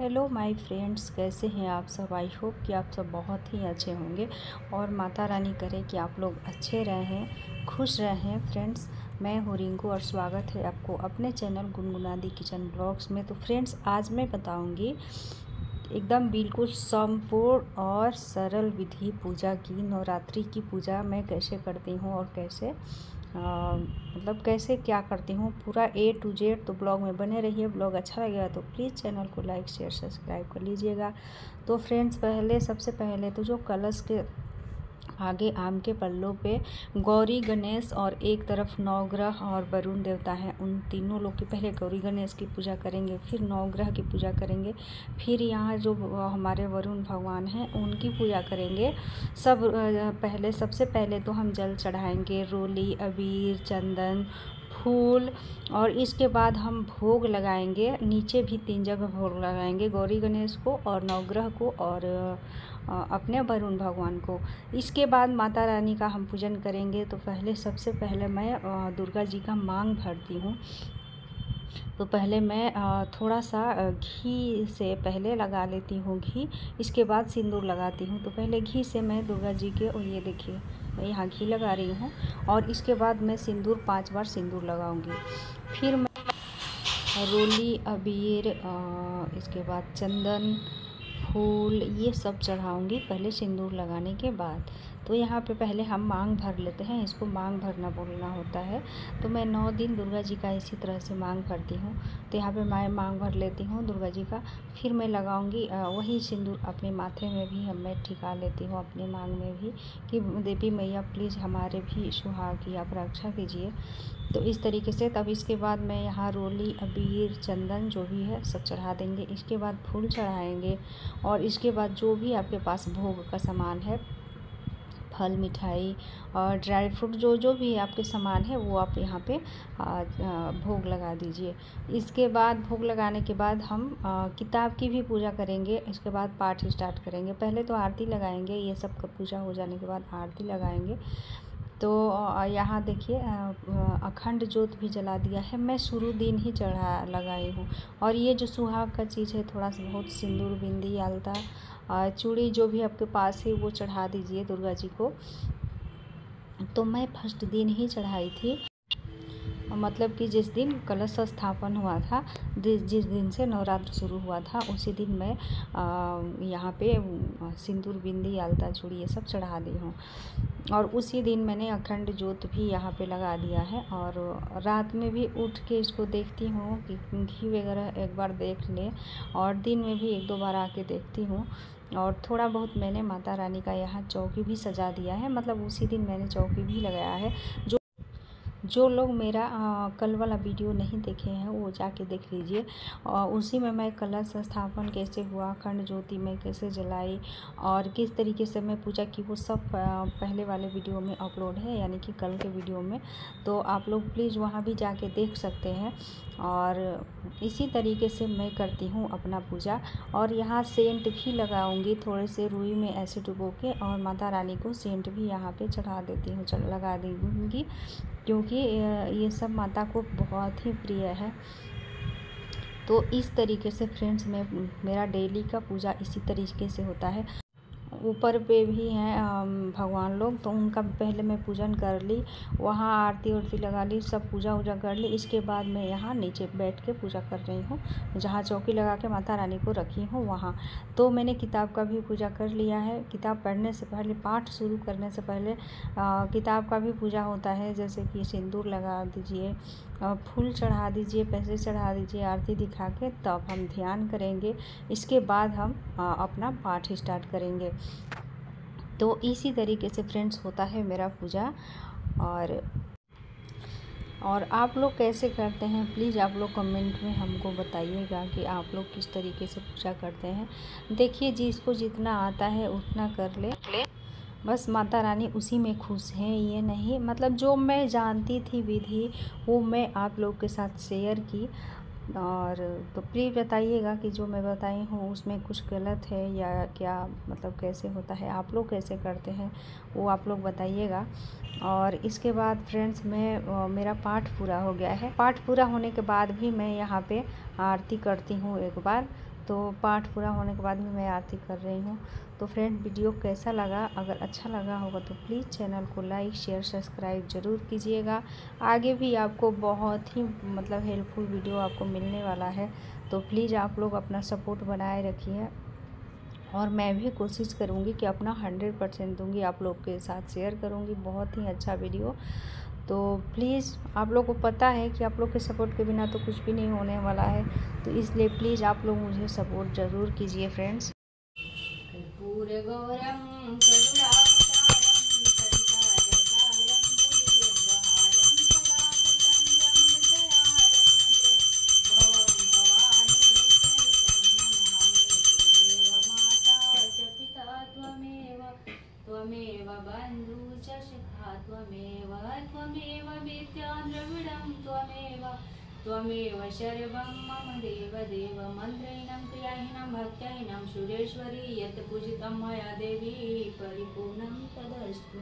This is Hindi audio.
हेलो माय फ्रेंड्स कैसे हैं आप सब? आई होप कि आप सब बहुत ही अच्छे होंगे। और माता रानी करे कि आप लोग अच्छे रहें, खुश रहें। फ्रेंड्स मैं हूँ रिंकू और स्वागत है आपको अपने चैनल गुनगुनादी किचन ब्लॉग्स में। तो फ्रेंड्स आज मैं बताऊँगी एकदम बिल्कुल संपूर्ण और सरल विधि पूजा की, नवरात्रि की पूजा मैं कैसे करती हूँ और कैसे मतलब कैसे क्या करती हूँ, पूरा ए टू जेड तो ब्लॉग में बने रहिए। ब्लॉग अच्छा लगेगा तो प्लीज़ चैनल को लाइक, शेयर, सब्सक्राइब कर लीजिएगा। तो फ्रेंड्स, पहले, सबसे पहले तो जो कलश के आगे आम के पल्लों पे गौरी गणेश और एक तरफ़ नवग्रह और वरुण देवता है। उन तीनों लोग के पहले गौरी गणेश की पूजा करेंगे, फिर नवग्रह की पूजा करेंगे, फिर यहाँ जो हमारे वरुण भगवान हैं, उनकी पूजा करेंगे। सब पहले, सबसे पहले तो हम जल चढ़ाएँगे, रोली, अबीर, चंदन फूल और इसके बाद हम भोग लगाएँगे। नीचे भी तीन जगह भोग लगाएँगे, गौरी गणेश को और नवग्रह को और अपने वरुण भगवान को। इसके बाद माता रानी का हम पूजन करेंगे। तो पहले, सबसे पहले मैं दुर्गा जी का मांग भरती हूँ। तो पहले मैं थोड़ा सा घी से पहले लगा लेती हूँ घी, इसके बाद सिंदूर लगाती हूँ। तो पहले घी से मैं दुर्गा जी के, और ये देखिए, मैं यहाँ घी लगा रही हूँ, और इसके बाद मैं सिंदूर, पाँच बार सिंदूर लगाऊँगी। फिर मैं, रोली, अबीर इसके बाद चंदन फूल, ये सब चढ़ाऊँगी पहले सिंदूर लगाने के बाद। तो यहाँ पे पहले हम मांग भर लेते हैं, इसको मांग भरना बोलना होता है। तो मैं नौ दिन दुर्गा जी का इसी तरह से मांग भरती हूँ। तो यहाँ पे मैं मांग भर लेती हूँ दुर्गा जी का। फिर मैं लगाऊँगी वही सिंदूर अपने माथे में भी हम मैं ठिका लेती हूँ अपने मांग में भी कि देवी मैया, प्लीज़ हमारे भी सुहाग की आप रक्षा कीजिए। तो इस तरीके से तब इसके बाद मैं यहाँ रोली, अबीर, चंदन जो भी है सब चढ़ा देंगे। इसके बाद फूल चढ़ाएँगे और इसके बाद जो भी आपके पास भोग का सामान है, फल, मिठाई और ड्राई फ्रूट, जो जो भी आपके सामान है, वो आप यहाँ पे भोग लगा दीजिए। इसके बाद, भोग लगाने के बाद हम किताब की भी पूजा करेंगे। इसके बाद पाठ स्टार्ट करेंगे। पहले तो आरती लगाएँगे, ये सब का पूजा हो जाने के बाद आरती लगाएँगे। तो यहाँ देखिए अखंड जोत भी जला दिया है। मैं शुरू दिन ही चढ़ा लगाई हूँ। और ये जो सुहाग का चीज़ है, थोड़ा सा बहुत सिंदूर, बिंदी, आलता चूड़ी जो भी आपके पास है, वो चढ़ा दीजिए दुर्गा जी को। तो मैं फ़र्स्ट दिन ही चढ़ाई थी। मतलब कि जिस दिन कलश स्थापन हुआ था जिस दिन से नवरात्र शुरू हुआ था, उसी दिन मैं यहाँ पे सिंदूर, बिंदी आलता चूड़ी ये सब चढ़ा दी हूँ। और उसी दिन मैंने अखंड जोत भी यहाँ पे लगा दिया है और रात में भी उठ के इसको देखती हूँ कि घी वगैरह एक बार देख ले और दिन में भी एक दो बार आके देखती हूँ। और थोड़ा बहुत मैंने माता रानी का यहाँ चौकी भी सजा दिया है मतलब उसी दिन मैंने चौकी भी लगाया है, जो जो लोग मेरा आ, कल वाला वीडियो नहीं देखे हैं वो जाके देख लीजिए। उसी में मैं कलश स्थापन कैसे हुआ खंड ज्योति में कैसे जलाई और किस तरीके से मैं पूजा की वो सब पहले वाले वीडियो में अपलोड है यानी कि कल के वीडियो में। तो आप लोग प्लीज़ वहाँ भी जाके देख सकते हैं और इसी तरीके से मैं करती हूँ अपना पूजा। और यहाँ सेंट भी लगाऊँगी थोड़े से रुई में ऐसे डुबो के और माता रानी को सेंट भी यहाँ पे चढ़ा देती हूँ लगा दूँगी। क्योंकि ये सब माता को बहुत ही प्रिय है। तो इस तरीके से फ्रेंड्स, में, मेरा डेली का पूजा इसी तरीके से होता है। ऊपर पे भी हैं भगवान लोग तो उनका पहले मैं पूजन कर ली वहाँ आरती उरती लगा ली सब पूजा वूजा कर ली इसके बाद मैं यहाँ नीचे बैठ के पूजा कर रही हूँ जहाँ चौकी लगा के माता रानी को रखी हूँ वहाँ। तो मैंने किताब का भी पूजा कर लिया है किताब पढ़ने से पहले पाठ शुरू करने से पहले आ, किताब का भी पूजा होता है जैसे कि सिंदूर लगा दीजिए फूल चढ़ा दीजिए पैसे चढ़ा दीजिए आरती दिखा के तब हम ध्यान करेंगे इसके बाद हम अपना पाठ स्टार्ट करेंगे। तो इसी तरीके से फ्रेंड्स होता है मेरा पूजा। और और आप लोग कैसे करते हैं? प्लीज़ आप लोग कमेंट में हमको बताइएगा कि आप लोग किस तरीके से पूजा करते हैं। देखिए जिसको जितना आता है उतना कर ले। बस माता रानी उसी में खुश हैं, ये नहीं। मतलब जो मैं जानती थी विधि, वो मैं आप लोग के साथ शेयर की। और तो प्लीज़ बताइएगा कि जो मैं बताई हूँ, उसमें कुछ गलत है या क्या मतलब कैसे होता है, आप लोग कैसे करते हैं, वो आप लोग बताइएगा। और इसके बाद फ्रेंड्स, मैं मेरा पाठ पूरा हो गया है। पाठ पूरा होने के बाद भी मैं यहाँ पे आरती करती हूँ एक बार। तो पाठ पूरा होने के बाद भी मैं आरती कर रही हूँ। तो फ्रेंड, वीडियो कैसा लगा? अगर अच्छा लगा होगा तो प्लीज़ चैनल को लाइक, शेयर, सब्सक्राइब ज़रूर कीजिएगा। आगे भी आपको बहुत ही मतलब हेल्पफुल वीडियो आपको मिलने वाला है। तो प्लीज़ आप लोग अपना सपोर्ट बनाए रखिए। और मैं भी कोशिश करूँगी कि अपना हंड्रेड परसेंट दूँगी, आप लोग के साथ शेयर करूँगी। बहुत ही अच्छा वीडियो। तो प्लीज़ आप लोग को पता है कि आप लोग के सपोर्ट के बिना तो कुछ भी नहीं होने वाला है। तो इसलिए प्लीज़ आप लोग मुझे सपोर्ट ज़रूर कीजिए फ्रेंड्स त्वमेव त्वमेव विद्यां सर्वं मम देव देव मन्त्रैनं क्रियाहीनं भक्त्यैनं सुरेश्वरी, यत् पूजितं मया देवी, परिपूर्णं तदस्तु